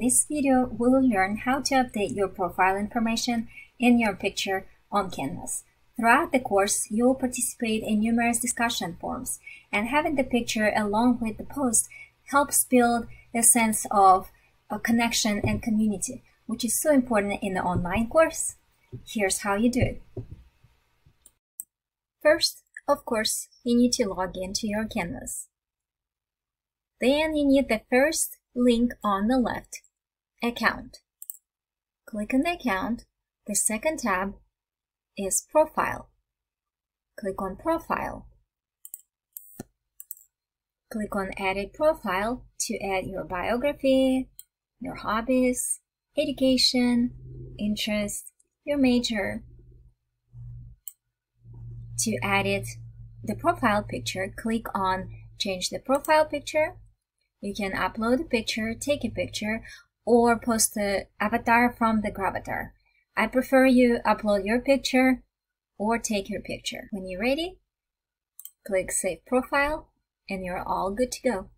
this video, we will learn how to update your profile information in your picture on Canvas. Throughout the course, you'll participate in numerous discussion forums, and having the picture along with the post helps build a sense of a connection and community, which is so important in the online course. Here's how you do it. First, of course, you need to log into your Canvas. Then you need the first link on the left, Account. Click on the account. The second tab is Profile. Click on Profile. Click on Edit Profile to add your biography, your hobbies, education, interest, your major. To edit the profile picture, click on Change the profile picture. You can upload a picture, take a picture, or post the avatar from the Gravatar. I prefer you upload your picture or take your picture. When you're ready, click Save Profile and you're all good to go.